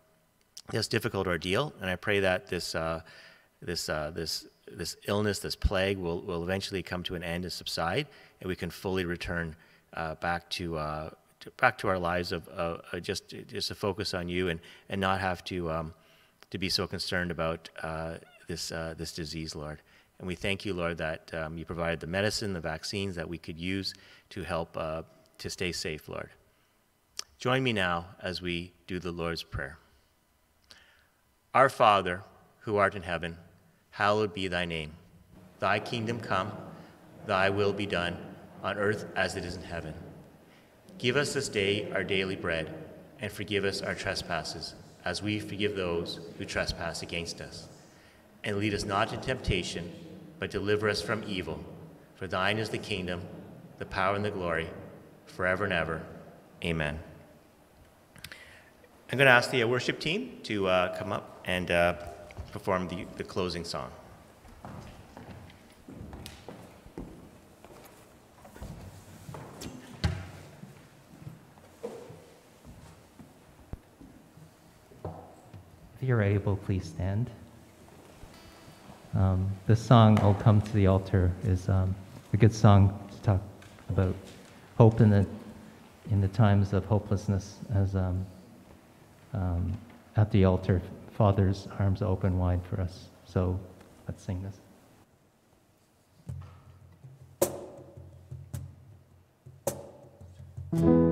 this difficult ordeal. And I pray that this, uh, this, uh, this, this illness, this plague will, will eventually come to an end and subside, and we can fully return uh, back, to, uh, to, back to our lives of uh, just, just to focus on you and, and not have to, um, to be so concerned about this, this disease, Lord. And we thank you, Lord, that um, you provided the medicine, the vaccines that we could use to help uh, to stay safe, Lord. Join me now as we do the Lord's Prayer. Our Father, who art in heaven, hallowed be thy name. Thy kingdom come, thy will be done, on earth as it is in heaven. Give us this day our daily bread, and forgive us our trespasses, as we forgive those who trespass against us. And lead us not into temptation, but deliver us from evil. For thine is the kingdom, the power, and the glory, forever and ever. Amen. I'm going to ask the worship team to uh, come up and uh, perform the, the closing song. If you're able, please stand. Um, the song "I'll Come to the Altar" is um, a good song to talk about hope in the in the times of hopelessness. As um, um, at the altar, Father's arms open wide for us. So let's sing this.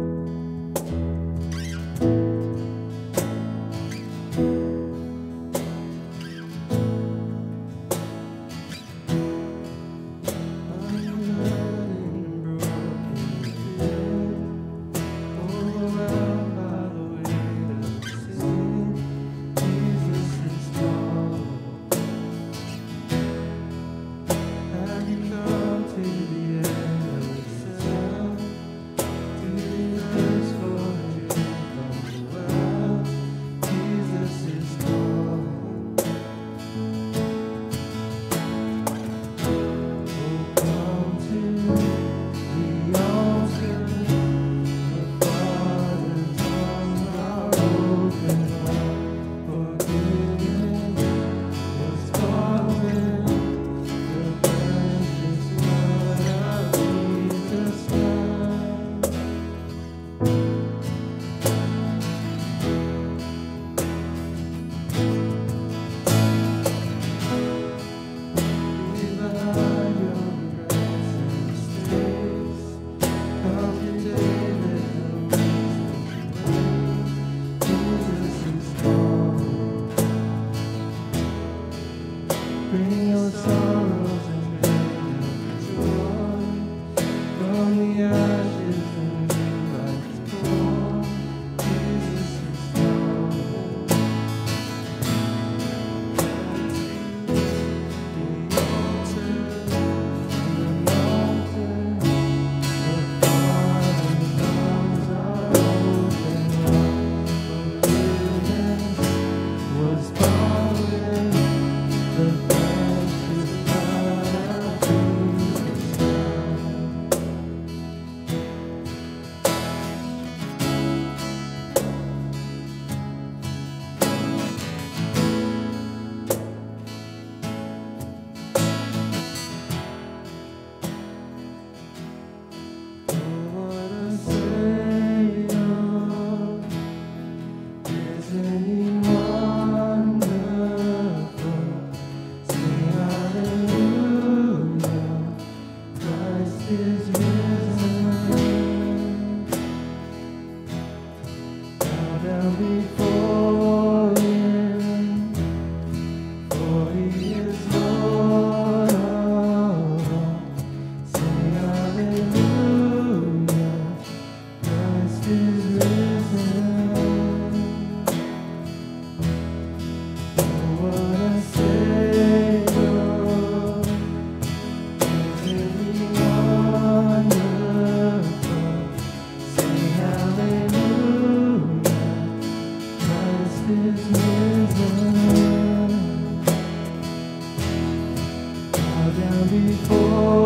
before.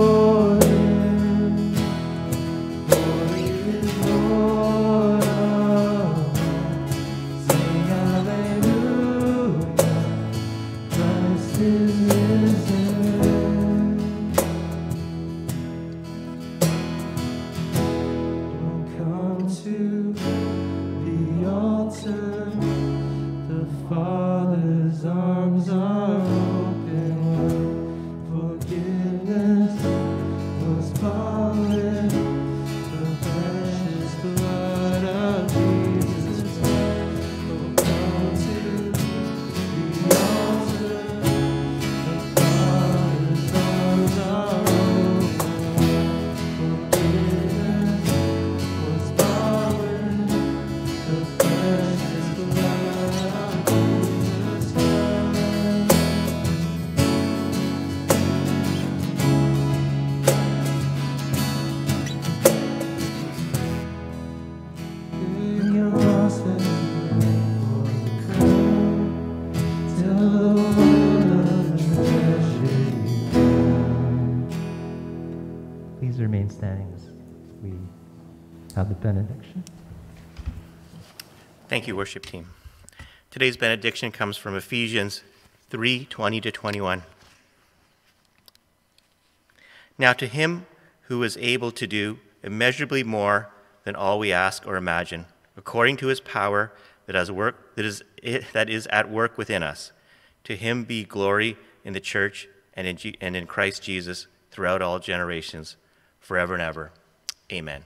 You, worship team. Today's benediction comes from Ephesians 3 20 to 21. Now, to him who is able to do immeasurably more than all we ask or imagine, according to his power that, has work, that, is, that is at work within us, to him be glory in the church and in, G, and in Christ Jesus throughout all generations, forever and ever. Amen.